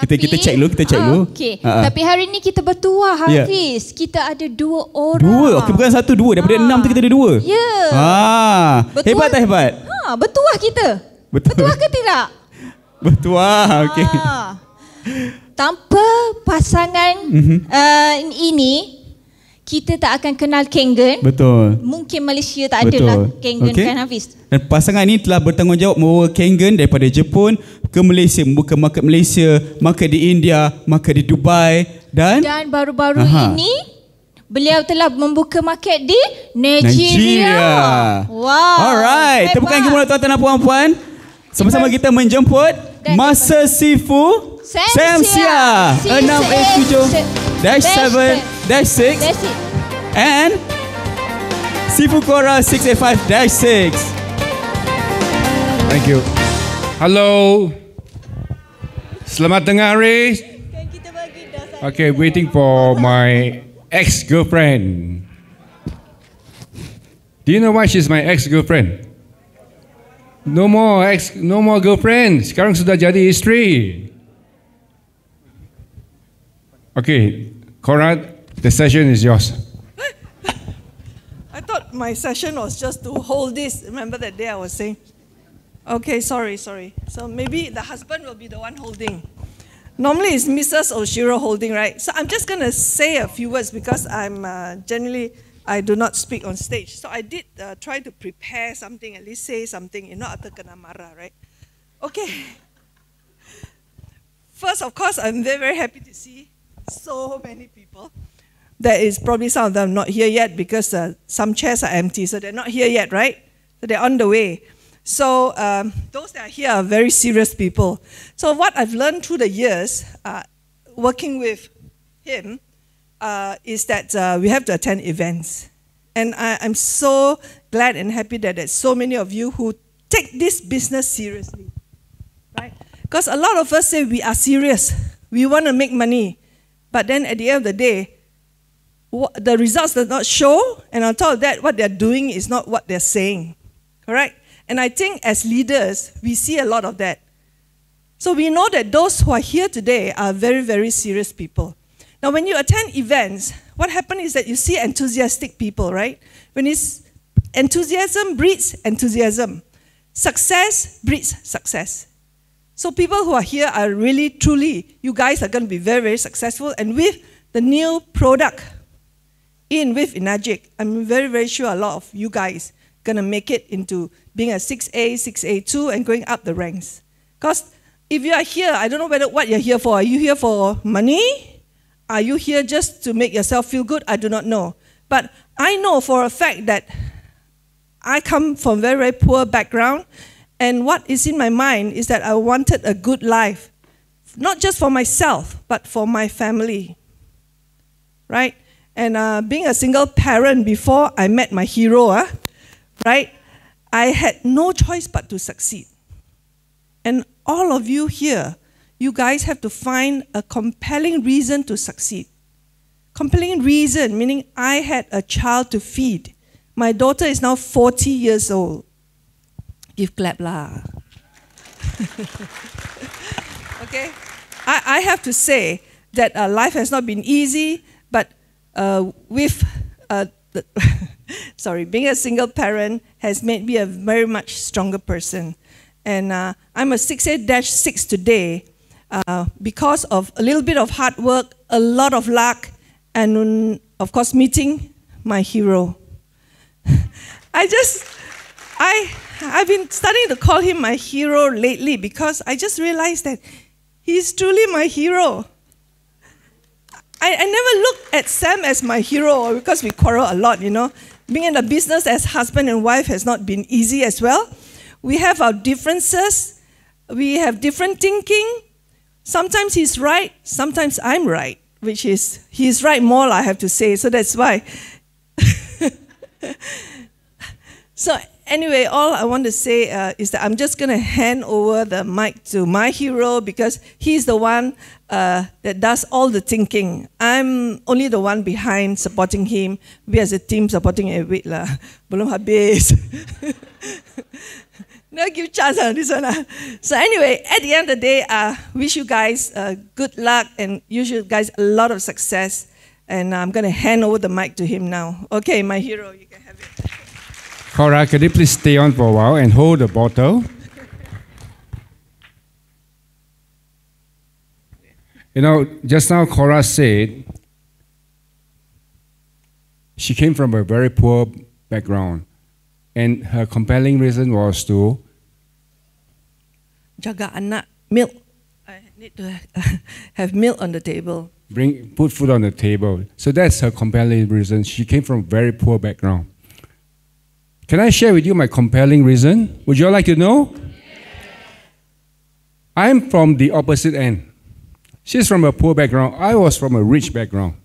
kita kita check dulu, kita check Ah, dulu. Okey. Ah, ah. Tapi hari ni kita bertuah Ya. Hafiz. Kita ada dua orang. Dua. Okey, bukan satu, dua. Daripada Ah. enam tu kita ada dua. Ya. Ah, Betul. hebat tak hebat? Ha, bertuah kita. Betul. Bertuah ke tidak? Betul. Ah, okey. Ah. Tanpa pasangan Mhm. uh, ini, kita tak akan kenal Kengen. Betul. Mungkin Malaysia tak ada lah Kengen okay. kan Hafiz. Dan pasangan ini telah bertanggungjawab membawa Kengen daripada Jepun ke Malaysia, membuka market Malaysia, market di India, market di Dubai dan dan baru-baru Aha. ini beliau telah membuka market di Nigeria. Nigeria. Wow. Alright, tepuk tangan kepada tuan-tuan dan puan-puan. Sama-sama kita menjemput dan Masa Sifu Samsia 6A7-7 dash 7 dash 6 and Sifu Cora 685 dash 6. Thank you. Hello. Selamat tengah hari. Okay, waiting for my ex-girlfriend. Do you know why she's my ex-girlfriend? No more ex, no more girlfriend. Sekarang sudah jadi isteri. Okay, Cora, the session is yours. I thought my session was just to hold this. Remember that day I was saying? Okay, sorry, sorry. So maybe the husband will be the one holding. Normally it's Mrs. Oshiro holding, right? So I'm just going to say a few words because I'm uh, generally, I do not speak on stage. So I did uh, try to prepare something, at least say something, you know, after kena right? Okay. First, of course, I'm very, very happy to see so many people. There is probably some of them not here yet because uh, some chairs are empty, so they're not here yet, right? So they're on the way. So um, those that are here are very serious people. So what I've learned through the years, uh, working with him, uh, is that uh, we have to attend events. And I, I'm so glad and happy that there's so many of you who take this business seriously right? Because a lot of us say we are serious, we want to make money, but then at the end of the day, wha- the results does not show, and on top of that, what they're doing is not what they're saying, correct? And I think as leaders, we see a lot of that. So we know that those who are here today are very, very serious people. Now, when you attend events, what happens is that you see enthusiastic people, right? When it's enthusiasm breeds enthusiasm, success breeds success. So people who are here are really, truly, you guys are going to be very, very successful. And with the new product in with Enagic, I'm very, very sure a lot of you guys going to make it into being a 6A, 6A2 and going up the ranks. Because if you are here, I don't know whether what you're here for. Are you here for money? Are you here just to make yourself feel good? I do not know. But I know for a fact that I come from very, very poor background, and what is in my mind is that I wanted a good life, not just for myself, but for my family. Right? And uh, being a single parent before I met my hero, ah, right? I had no choice but to succeed. And all of you here, you guys have to find a compelling reason to succeed. Compelling reason, meaning I had a child to feed. My daughter is now 40 years old. Give clap lah. okay? I, I have to say that uh, life has not been easy, but uh, with, uh, the sorry, being a single parent has made me a very much stronger person. And uh, I'm a 6A-6 today uh, because of a little bit of hard work, a lot of luck, and of course, meeting my hero. I just, I, I've been starting to call him my hero lately because I just realized that he's truly my hero. I, I never looked at Sam as my hero because we quarrel a lot, you know. Being in the business as husband and wife has not been easy as well. We have our differences, we have different thinking. Sometimes he's right, sometimes I'm right, which is, he's right more, I have to say, so that's why. So anyway, all I want to say uh, is that I'm just going to hand over the mic to my hero because he's the one uh, that does all the thinking. I'm only the one behind supporting him. We as a team supporting Edwin lah. Belum habis. Never give chance on this one. So anyway, at the end of the day, uh, wish you guys uh, good luck and wish you guys a lot of success. And I'm going to hand over the mic to him now. Okay, my hero, you can have it. Cora, could you please stay on for a while and hold the bottle? You know, just now Cora said she came from a very poor background, and her compelling reason was to Jaga anak, milk. I need to have milk on the table. bring put food on the table. So that's her compelling reason. She came from a very poor background. Can I share with you my compelling reason? Would you all like to know? I'm from the opposite end. She's from a poor background. I was from a rich background.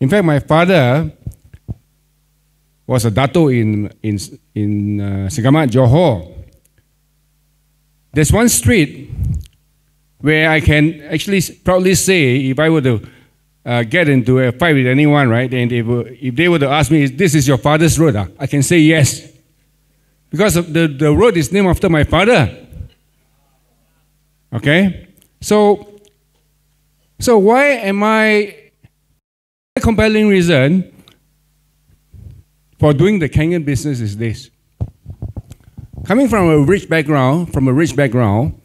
In fact, my father was a dato in in in uh, Segamat, Johor. There's one street where I can actually proudly say, if I were to uh, get into a fight with anyone, right, and were, if they were to ask me, "This is your father's road," ah," I can say yes, because the the road is named after my father. Okay, so so why am I? A compelling reason for doing the Kangen business is this. Coming from a rich background, from a rich background,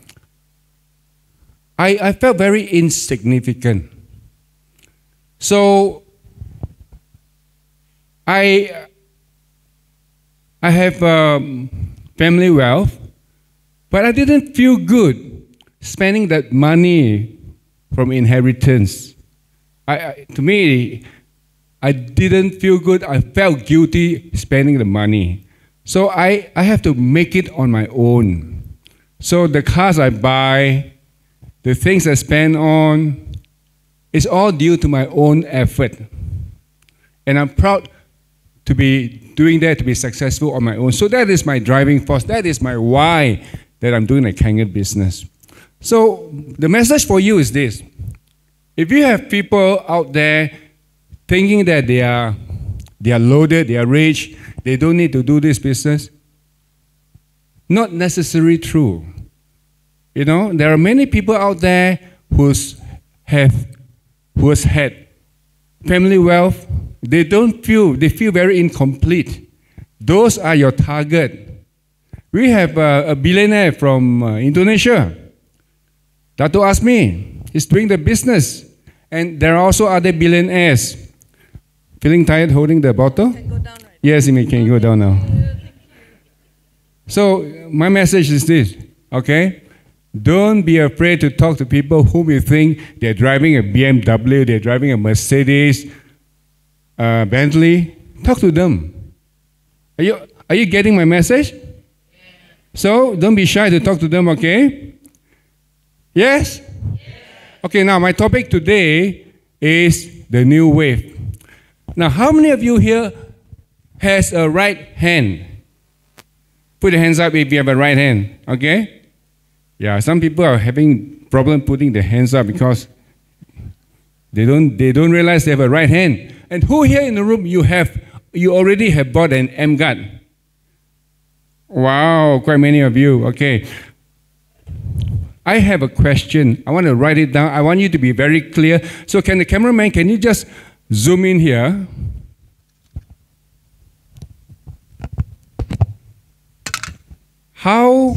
I, I felt very insignificant. So I I have um, family wealth, but I didn't feel good spending that money from inheritance. I, I, to me, I didn't feel good. I felt guilty spending the money. So I, I have to make it on my own. So the cars I buy, the things I spend on, it's all due to my own effort. And I'm proud to be doing that, to be successful on my own. So that is my driving force. That is my why that I'm doing a Kangen business. So the message for you is this. If you have people out there thinking that they are, they are loaded, they are rich, they don't need to do this business, not necessarily true. You know, there are many people out there who's have who has had family wealth. They don't feel they feel very incomplete. Those are your target. We have a, a billionaire from uh, Indonesia. Dato asked me. He's doing the business, and there are also other billionaires. Feeling tired holding the bottle? Can go down right Yes, you can go down now. So my message is this, okay? Don't be afraid to talk to people whom you think they're driving a BMW, they're driving a Mercedes, uh, Bentley. Talk to them. Are you, are you getting my message? So don't be shy to talk to them, okay? Yes? Okay, now my topic today is the new wave. Now, how many of you here has a right hand? Put your hands up if you have a right hand, okay? Yeah, some people are having problem putting their hands up because they don't they don't realize they have a right hand. And who here in the room you have you already have bought an MGuard? Wow, quite many of you. Okay. I have a question. I want to write it down. I want you to be very clear. So can the cameraman can you just zoom in here? How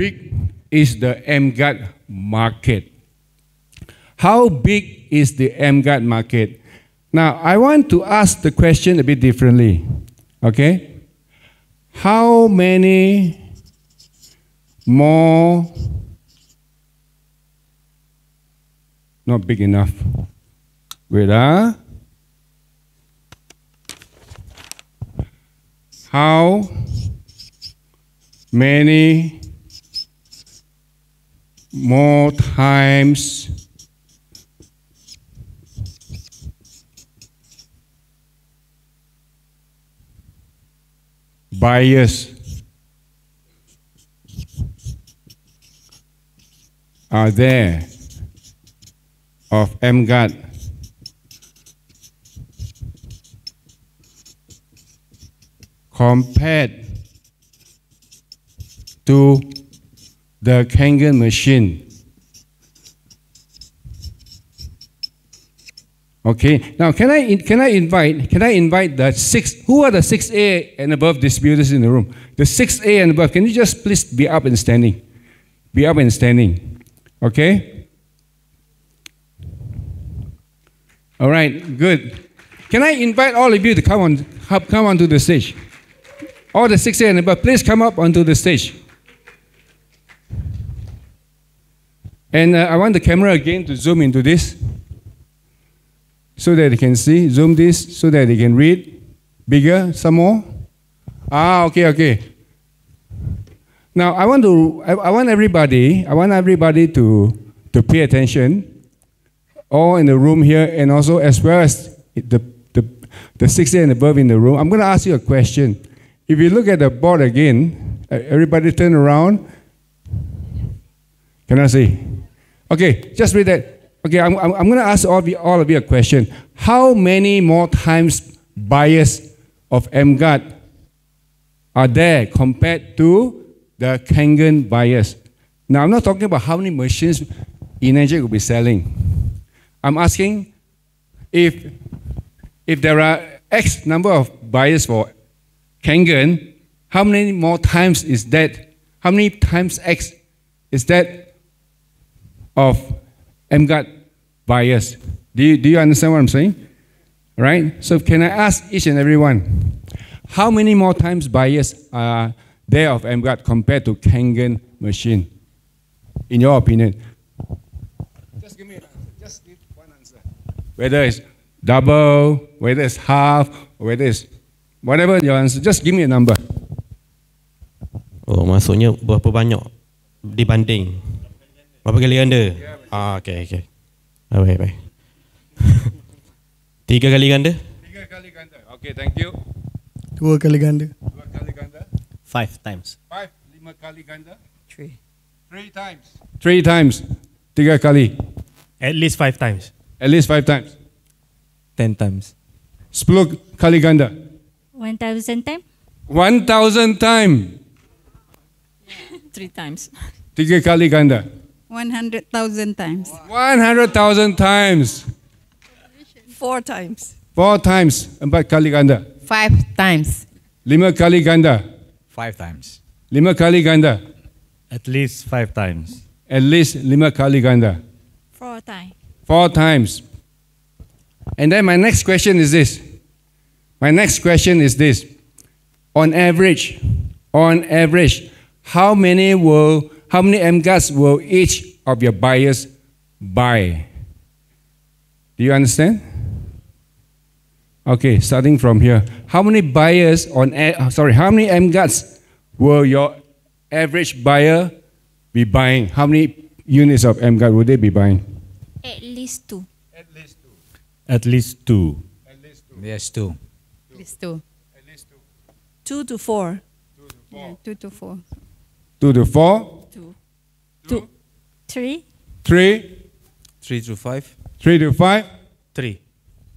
big is the MGuard market? How big is the MGuard market? Now, I want to ask the question a bit differently. Okay? How many more, not big enough. Wait, ah. How many more times bias are there of MGuard compared to the Kangen machine. Okay. Now, can I can I invite can I invite the six? Who are the six A and above distributors in the room? The six A and above. Can you just please be up and standing? Be up and standing. Okay. All right. Good. Can I invite all of you to come on come onto the stage? All the six A and above, please come up onto the stage. And uh, I want the camera again to zoom into this so that they can see. Zoom this so that they can read. Bigger, some more. Ah, okay, okay. Now I want to. I, I want everybody. I want everybody to to pay attention. All in the room here, and also as well as the the the 60 and above in the room. I'm going to ask you a question. If you look at the board again, everybody turn around. Can I see? Okay, just read that. Okay, I'm, I'm, I'm going to ask all of, you, all of you a question. How many more times buyers of MGuard are there compared to the Kangen buyers? Now, I'm not talking about how many machines Enagic will be selling. I'm asking if, if there are X number of buyers for Kangen, how many more times is that? How many times X is that of MGuard bias. Do you, do you understand what I'm saying? Right? So can I ask each and every one, how many more times bias are there of MGuard compared to Kangen machine? In your opinion? Just give me an answer. Just give one answer. Whether it's double, whether it's half, or whether it's whatever your answer, just give me a number. Oh, maksudnya berapa banyak dibanding? Berapa kali ganda? Ah, okay, okay. Oh, baik, baik. Tiga kali ganda? Tiga kali ganda. Okay, thank you. Dua kali ganda. Dua kali ganda. Five times. Five, lima kali ganda. Three. Three times. Three times. Tiga kali. At least five times. At least five times. Ten times. Sepuluh kali ganda. 1000 time? One thousand time. Three times. Tiga kali ganda. 100,000 times. One hundred thousand times. Four times. Four times. Empat kali ganda. Five times. Lima kali ganda. Five times. Lima kali ganda. At least five times. At least lima kali ganda. Four times. Four times. And then my next question is this. My next question is this. On average, on average, how many will how many MGuards will each of your buyers buy? Do you understand? Okay, starting from here. How many buyers on a- uh, sorry, how many MGuards will your average buyer be buying? How many units of MGuard will they be buying? At least two. At least two. At least two. Yes, two. At least two. At least Two to four. Yeah, two to four. Two to four, Two. Three. three, Three to five. three to five, Three.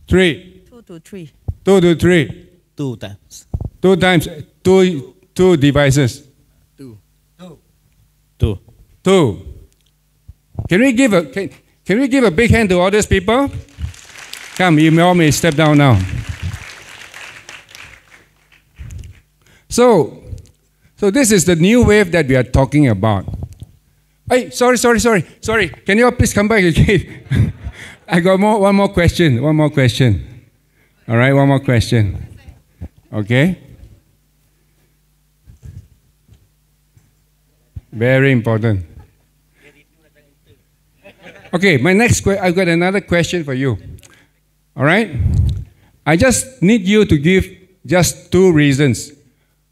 three, Two to three. two to three, Two times. two times, two, two devices, Two. two. Can we give a can, can we give a big hand to all these people? Come, you all may step down now. So, so this is the new wave that we are talking about. Hey, sorry, sorry, sorry, sorry. Can you all please come back again? I got more, one more question. One more question. All right, one more question. Okay. Very important. Okay, my next question, I've got another question for you. All right? I just need you to give just two reasons.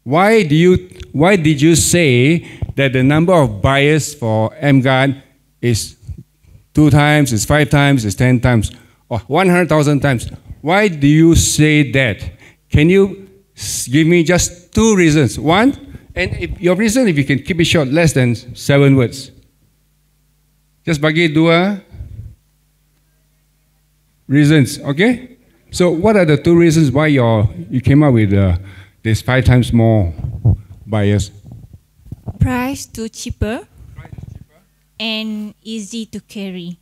Why do you why did you say that the number of buyers for MGuard is two times, is five times, is ten times, or one hundred thousand times? Why do you say that? Can you give me just two reasons? One, and if your reason, if you can keep it short, less than seven words. Just bagi dua reasons, okay? So what are the two reasons why your, you came up with uh, this five times more buyers? Price too cheaper and easy to carry.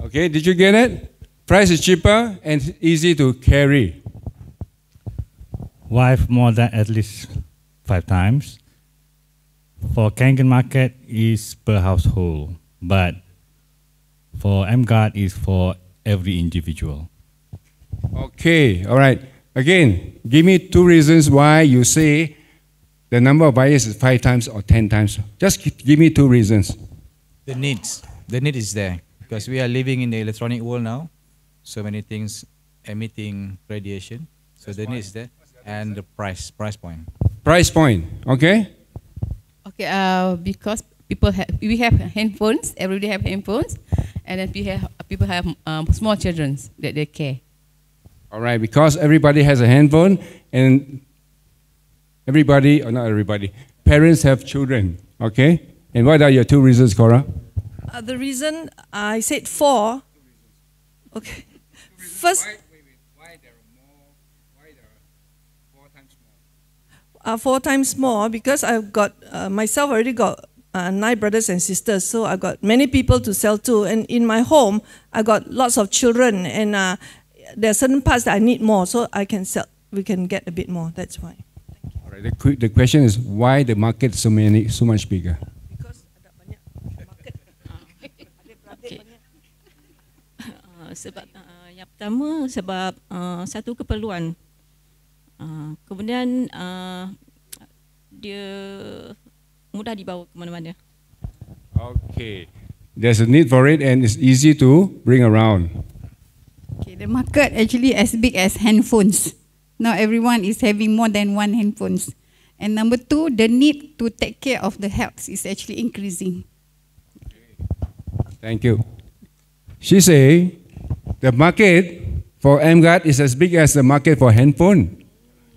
Okay, did you get it? Price is cheaper and easy to carry. Wife more than at least five times. For Kangen market is per household, but for MGuard is for every individual. Okay, all right. Again, give me two reasons why you say the number of buyers is five times or ten times. Just give me two reasons. The needs. The need is there because we are living in the electronic world now. So many things emitting radiation. So the need is there. And the price, price point. Price point, okay? Okay, uh, because people have we have handphones. Everybody have handphones, and then we have people have um, small children that they care. All right, because everybody has a handphone and everybody, or not everybody, parents have children, okay? And what are your two reasons, Cora? Uh, the reason I said four. Okay. First. Uh, four times more because I've got uh, myself already got uh, nine brothers and sisters, so I got many people to sell to. And in my home, I got lots of children, and uh, there are certain parts that I need more, so I can sell. We can get a bit more. That's why. Right, the, the question is why the market so many, so much bigger? Uh, sebab uh, yang pertama sebab uh, satu keperluan. Uh, kemudian uh, dia mudah dibawa ke mana-mana. Okay. There's a need for it and it's easy to bring around. Okay, the market actually as big as handphones. Now everyone is having more than one handphones. And number two, the need to take care of the health is actually increasing. Thank you. She say the market for MGuard is as big as the market for handphone.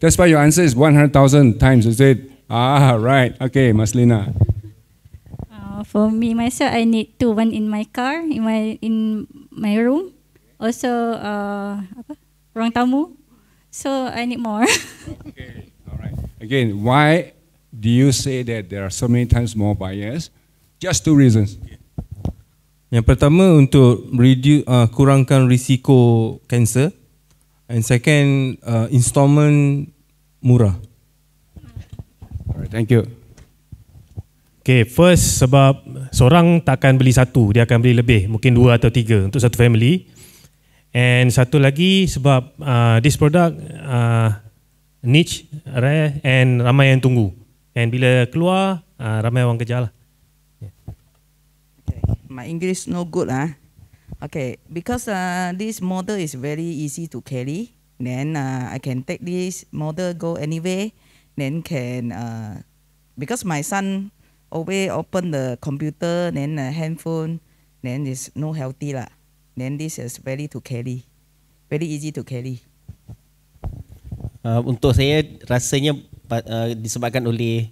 That's why your answer is 100,000 times. Is it? Ah, right. Okay, Maslina. Uh, for me myself, I need two. One in my car, in my in my room. Also, uh, apa? Ruang tamu. So I need more. Again, why do you say that there are so many times more buyers? Just two reasons. Yang pertama untuk reduce uh, kurangkan risiko kanser and second uh, installment murah. Alright, thank you. Okay, first sebab seorang takkan beli satu, dia akan beli lebih, mungkin dua atau tiga untuk satu family. And satu lagi sebab uh, this product uh, niche, rare and ramai yang tunggu. And bila keluar, uh, ramai orang kejar lah. My English no good ah. Okay, because uh, this model is very easy to carry. Then uh, I can take this model go anywhere. Then can uh, because my son always open the computer, then uh, handphone, then is no healthy lah. Then this is very to carry, very easy to carry. Uh, untuk saya rasanya uh, disebabkan oleh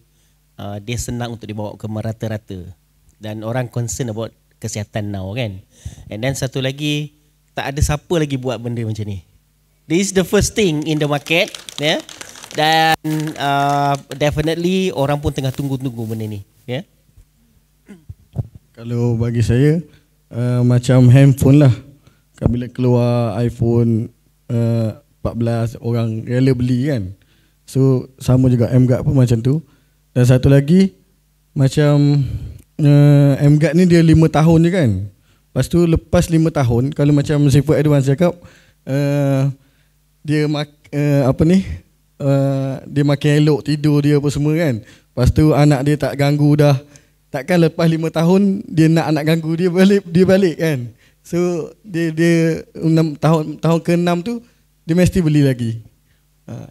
uh, dia senang untuk dibawa ke merata-rata dan orang concern about kesihatan now kan. And then satu lagi tak ada siapa lagi buat benda macam ni. This is the first thing in the market, ya. Yeah? Dan uh, definitely orang pun tengah tunggu-tunggu benda ni, ya. Yeah? Kalau bagi saya uh, macam handphone lah. Kan bila keluar iPhone uh, 14 orang rela beli kan. So sama juga MGuard pun macam tu. Dan satu lagi macam uh, MGuard ni dia 5 tahun je kan. Lepas tu lepas 5 tahun kalau macam Sifat Advance cakap uh, dia mak, uh, apa ni uh, dia makin elok tidur dia apa semua kan. Lepas tu anak dia tak ganggu dah. Takkan lepas 5 tahun dia nak anak ganggu dia balik dia balik kan. So dia dia 6 tahun tahun ke-6 tu dia mesti beli lagi. Uh.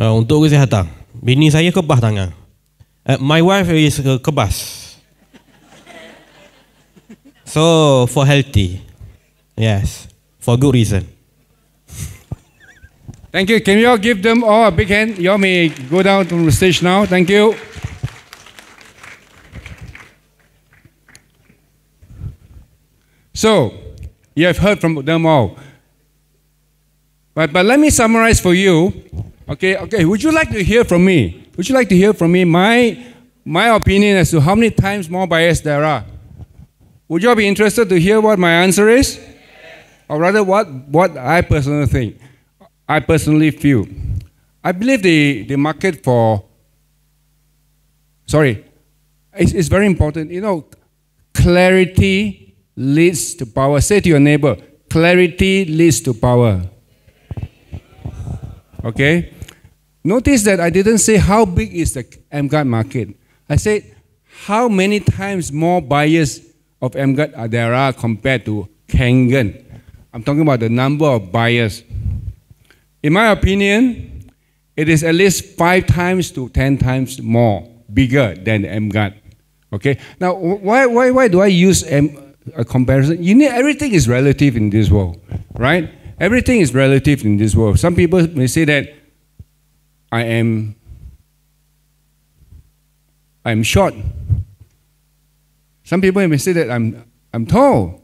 Uh, untuk kesihatan, bini saya kebas tangan. Uh, my wife is uh, kebas. So for healthy, yes, for good reason. Thank you. Can you all give them all a big hand? You all may go down to the stage now. Thank you. So, you have heard from them all. But, but let me summarize for you. Okay, okay. Would you like to hear from me? Would you like to hear from me my, my opinion as to how many times more buyers there are? Would you all be interested to hear what my answer is? Or rather, what, what I personally think, I personally feel. I believe the, the market for, sorry, it's, it's very important. You know, clarity leads to power. Say to your neighbor, clarity leads to power. Okay? Notice that I didn't say how big is the MGuard market. I said how many times more buyers of MGuard are there are compared to Kangen. I'm talking about the number of buyers. In my opinion, it is at least five times to ten times more bigger than MGuard. Okay. Now, why, why, why do I use M, a comparison? You need everything is relative in this world, right? Everything is relative in this world. Some people may say that I am I'm short. Some people may say that I'm I'm tall.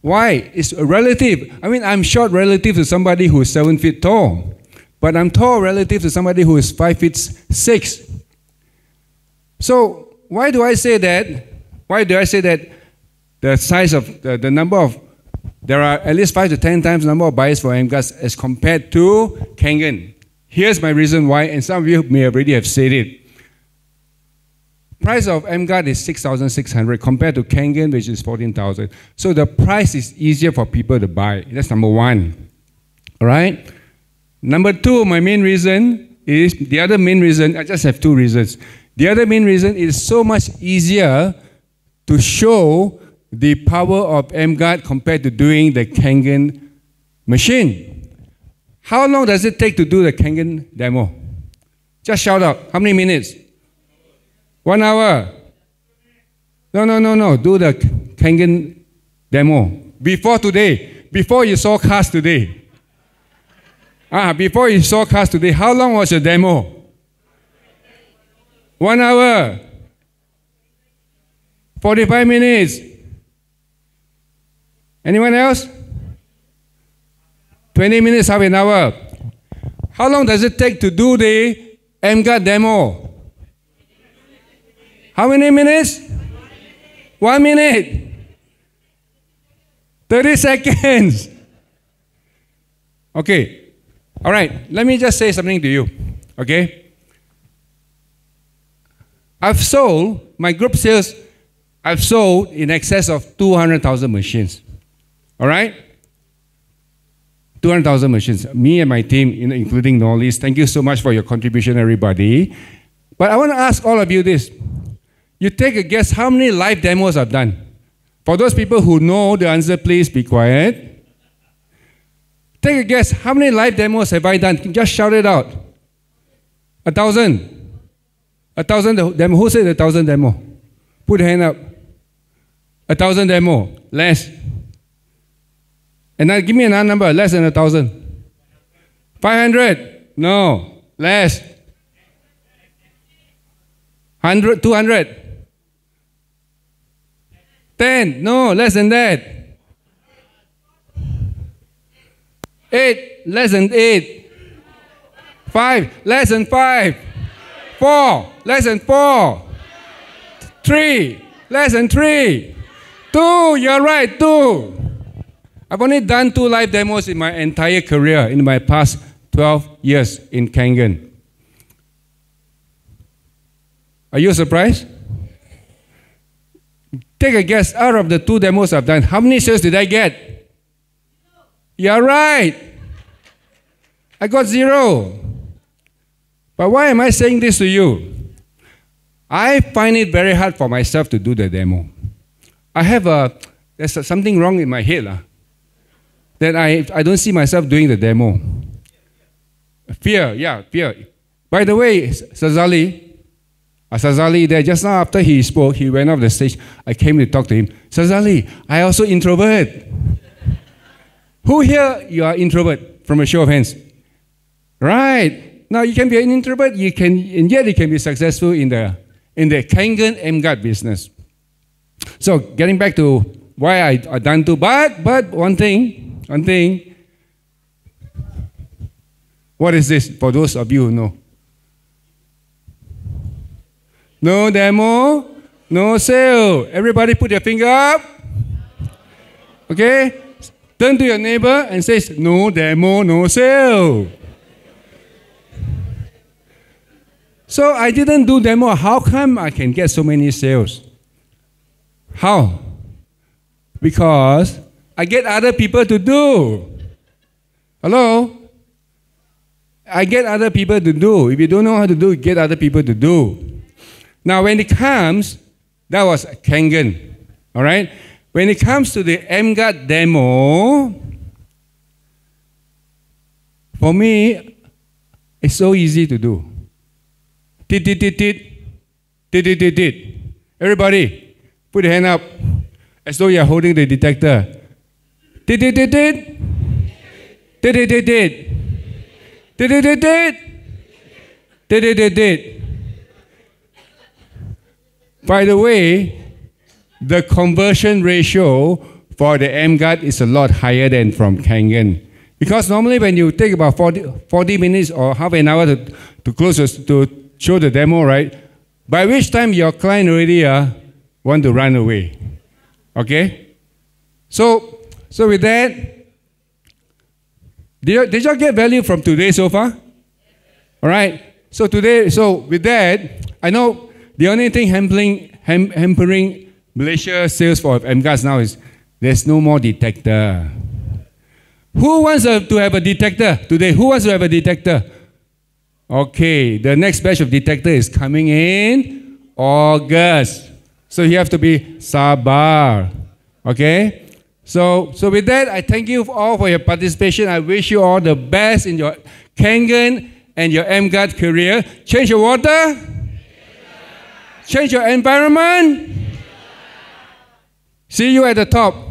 Why? It's a relative. I mean, I'm short relative to somebody who is seven feet tall, but I'm tall relative to somebody who is five feet six. So why do I say that? Why do I say that the size of the, the number of there are at least five to ten times the number of buyers for MGuards as compared to Kangen. Here's my reason why, and some of you may already have said it. Price of MGuard is 6,600 compared to Kangen, which is 14,000. So the price is easier for people to buy. That's number one. All right? Number two, my main reason is the other main reason, I just have two reasons. The other main reason is so much easier to show the power of MGuard compared to doing the Kangen machine. How long does it take to do the Kangen demo? Just shout out. How many minutes? One hour? No, no, no, no. Do the Kangen demo. Before today, before you saw cars today. Ah, before you saw cars today, how long was your demo? One hour. 45 minutes. Anyone else? 20 minutes, half an hour. How long does it take to do the MGuard demo? How many minutes? One minute. 30 seconds. Okay. All right. Let me just say something to you. Okay. I've sold, my group sales, I've sold in excess of 200,000 machines. All right? 200,000 machines. Me and my team, including Knowles, thank you so much for your contribution, everybody. But I want to ask all of you this. You take a guess how many live demos I've done. For those people who know the answer, please be quiet. Take a guess how many live demos have I done? Just shout it out. A thousand. A thousand demo. Who said a thousand demo? Put a hand up. A thousand demo. Less. And now give me another number, less than a thousand. 500? No, less. 100, 200? 10? No, less than that. 8? Less than 8. 5? Less than 5. 4? Less than 4. 3? Less than 3. 2? You're right, 2. I've only done two live demos in my entire career in my past 12 years in Kangen. Are you surprised? Take a guess out of the two demos I've done, how many sales did I get? You're right. I got zero. But why am I saying this to you? I find it very hard for myself to do the demo. I have a, there's something wrong in my head. Uh that I, I don't see myself doing the demo. Fear, yeah, fear. By the way, Sazali, uh, Sazali there, just now after he spoke, he went off the stage. I came to talk to him. Sazali, I also introvert. Who here you are introvert? From a show of hands. Right. Now you can be an introvert, you can, and yet you can be successful in the in the Kangen MGuard business. So getting back to why I, I done to, but but one thing, one thing. What is this for those of you who know? No demo, no sale. Everybody put your finger up. Okay? Turn to your neighbor and say, no demo, no sale. So I didn't do demo. How come I can get so many sales? How? Because I get other people to do. Hello? I get other people to do. If you don't know how to do, get other people to do. Now, when it comes, that was Kangen. All right? When it comes to the MGuard demo, for me, it's so easy to do. Tit, tit, tit, tit. Tit, tit, tit, tit. Everybody, put your hand up as though you're holding the detector. Tit, tit, tit, tit. Tit, tit, tit, tit. Tit, tit, tit, tit. Tit, tit, tit, tit. By the way, the conversion ratio for the MGuard is a lot higher than from Kangen. Because normally when you take about 40, 40 minutes or half an hour to, to close your, to show the demo, right? By which time your client already uh, want to run away. Okay? So, so with that, did you, did you get value from today so far? All right. So today, so with that, I know the only thing hampering, ham, hampering Malaysia sales for MGuards now is there's no more detector. Who wants to have a detector today? Who wants to have a detector? Okay, the next batch of detector is coming in August. So you have to be sabar. Okay? So, so with that, I thank you all for your participation. I wish you all the best in your Kangen and your MGuard career. Change your water. Change your environment. See you at the top.